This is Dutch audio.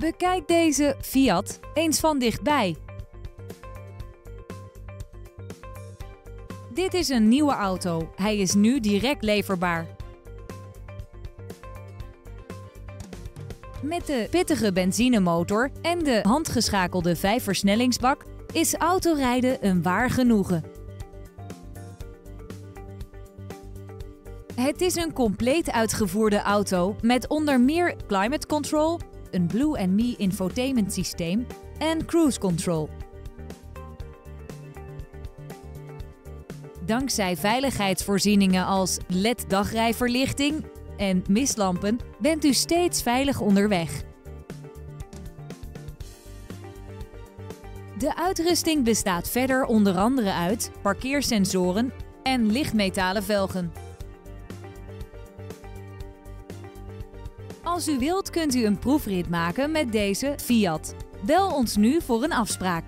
Bekijk deze Fiat eens van dichtbij. Dit is een nieuwe auto. Hij is nu direct leverbaar. Met de pittige benzinemotor en de handgeschakelde vijfversnellingsbak is autorijden een waar genoegen. Het is een compleet uitgevoerde auto met onder meer climate control, een Blue Me infotainment systeem en cruise control. Dankzij veiligheidsvoorzieningen als LED-dagrijverlichting en mistlampen bent u steeds veilig onderweg. De uitrusting bestaat verder onder andere uit parkeersensoren en lichtmetalen velgen. Als u wilt kunt u een proefrit maken met deze Fiat. Bel ons nu voor een afspraak.